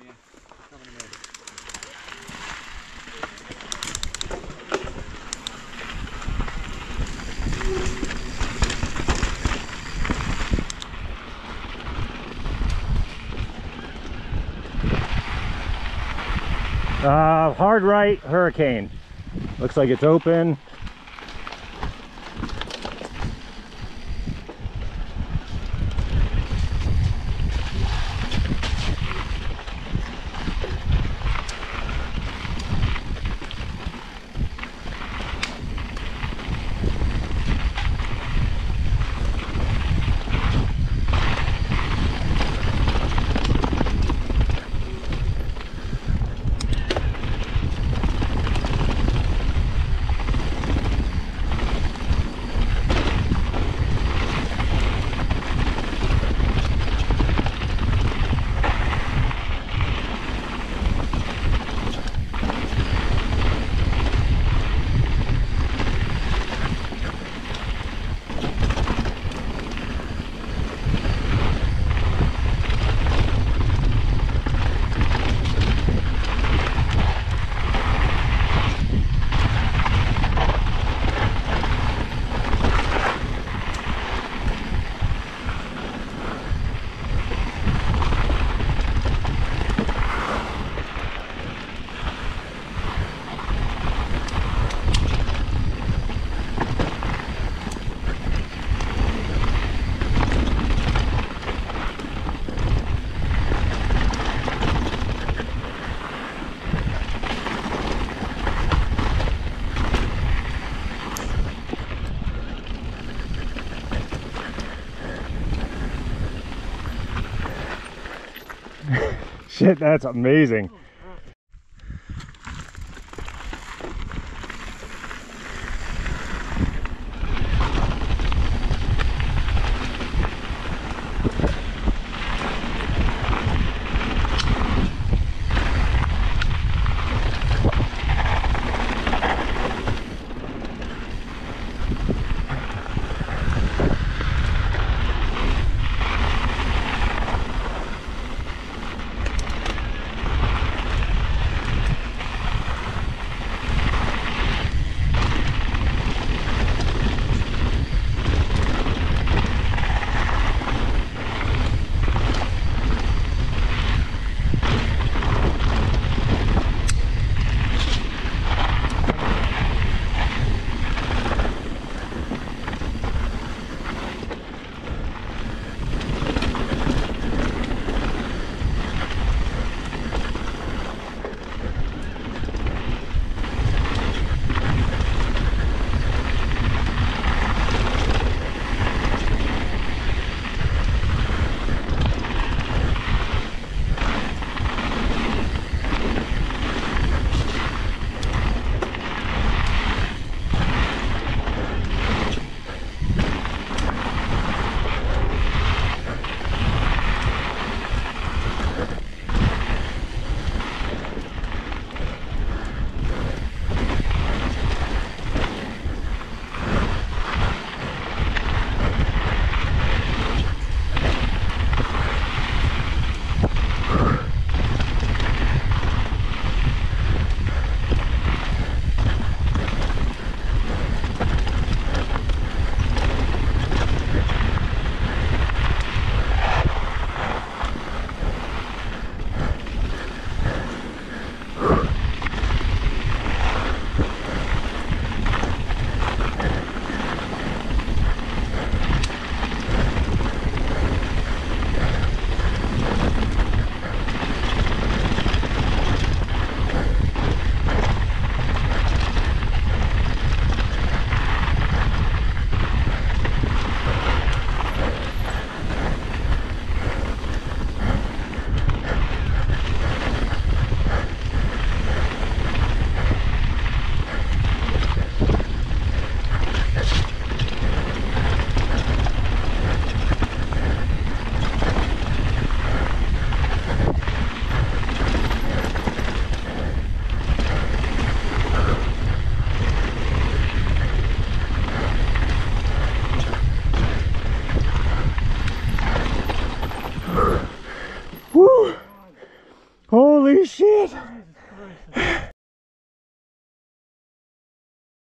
in. Uh, hard right hurricane. Looks like it's open. Shit, that's amazing. holy shit.